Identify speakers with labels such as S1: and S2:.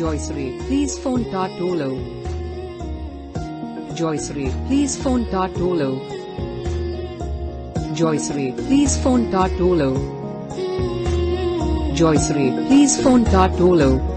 S1: Joycery, please phone Tartolo. Joycery, please phone Tartolo. Joycery, please phone Tartolo. Joycery, please phone Tartolo.